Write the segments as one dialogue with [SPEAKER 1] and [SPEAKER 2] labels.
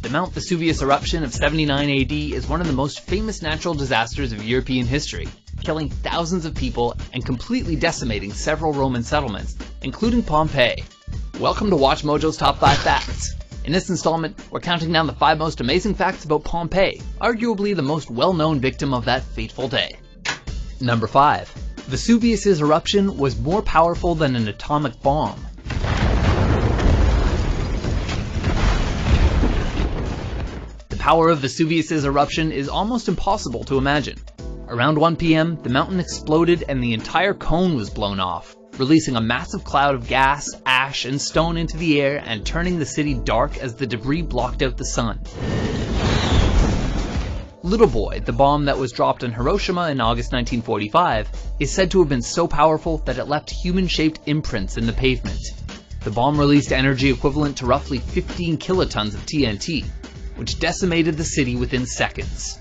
[SPEAKER 1] The Mount Vesuvius eruption of 79 AD is one of the most famous natural disasters of European history, killing thousands of people and completely decimating several Roman settlements, including Pompeii. Welcome to WatchMojo's Top 5 Facts. In this installment, we're counting down the 5 most amazing facts about Pompeii, arguably the most well-known victim of that fateful day. Number 5. Vesuvius's eruption was more powerful than an atomic bomb. Power of Vesuvius's eruption is almost impossible to imagine. Around 1 p.m., the mountain exploded and the entire cone was blown off, releasing a massive cloud of gas, ash, and stone into the air and turning the city dark as the debris blocked out the sun. Little Boy, the bomb that was dropped on Hiroshima in August 1945, is said to have been so powerful that it left human-shaped imprints in the pavement. The bomb released energy equivalent to roughly 15 kilotons of TNT, which decimated the city within seconds.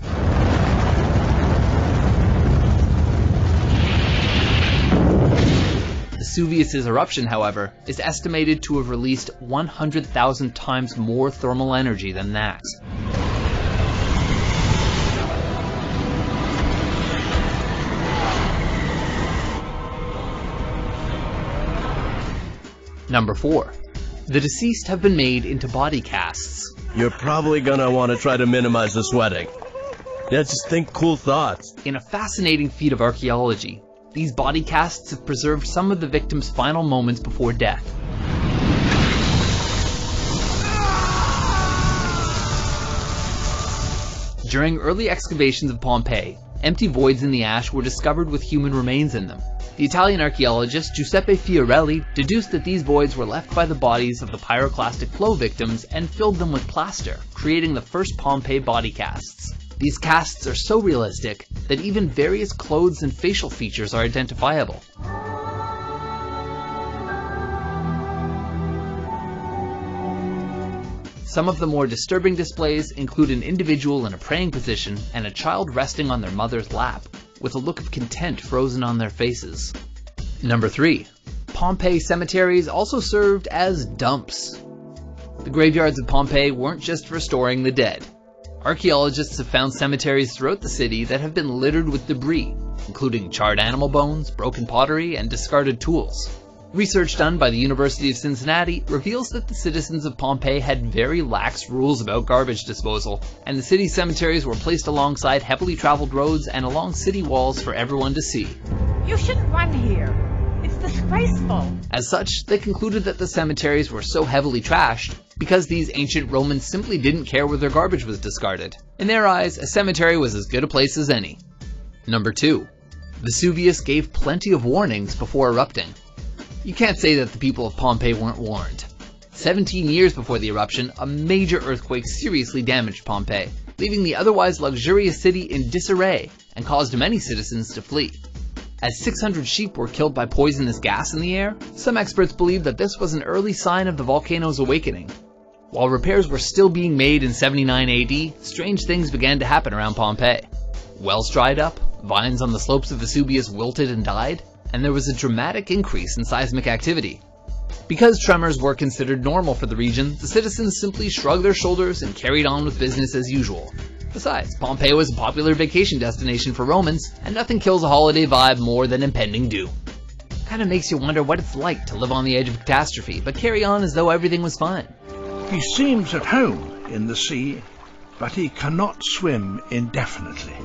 [SPEAKER 1] Vesuvius's eruption, however, is estimated to have released 100,000 times more thermal energy than that. Number 4. The deceased have been made into body casts.
[SPEAKER 2] You're probably gonna want to try to minimize the sweating. Yeah, just think cool thoughts.
[SPEAKER 1] In a fascinating feat of archaeology, these body casts have preserved some of the victims' final moments before death. During early excavations of Pompeii, empty voids in the ash were discovered with human remains in them. The Italian archaeologist Giuseppe Fiorelli deduced that these voids were left by the bodies of the pyroclastic flow victims and filled them with plaster, creating the first Pompeii body casts. These casts are so realistic that even various clothes and facial features are identifiable. Some of the more disturbing displays include an individual in a praying position and a child resting on their mother's lap, with a look of content frozen on their faces. Number 3. Pompeii cemeteries also served as dumps. The graveyards of Pompeii weren't just for storing the dead. Archaeologists have found cemeteries throughout the city that have been littered with debris, including charred animal bones, broken pottery, and discarded tools. Research done by the University of Cincinnati reveals that the citizens of Pompeii had very lax rules about garbage disposal, and the city cemeteries were placed alongside heavily traveled roads and along city walls for everyone to see.
[SPEAKER 3] You shouldn't run here. It's disgraceful.
[SPEAKER 1] As such, they concluded that the cemeteries were so heavily trashed because these ancient Romans simply didn't care where their garbage was discarded. In their eyes, a cemetery was as good a place as any. Number 2. Vesuvius gave plenty of warnings before erupting. You can't say that the people of Pompeii weren't warned. 17 years before the eruption, a major earthquake seriously damaged Pompeii, leaving the otherwise luxurious city in disarray and caused many citizens to flee. As 600 sheep were killed by poisonous gas in the air, some experts believe that this was an early sign of the volcano's awakening. While repairs were still being made in 79 AD, strange things began to happen around Pompeii. Wells dried up, vines on the slopes of Vesuvius wilted and died, and there was a dramatic increase in seismic activity. Because tremors were considered normal for the region, the citizens simply shrugged their shoulders and carried on with business as usual. Besides, Pompeii was a popular vacation destination for Romans, and nothing kills a holiday vibe more than impending doom. Kinda makes you wonder what it's like to live on the edge of catastrophe, but carry on as though everything was fine.
[SPEAKER 4] He seems at home in the sea, but he cannot swim indefinitely.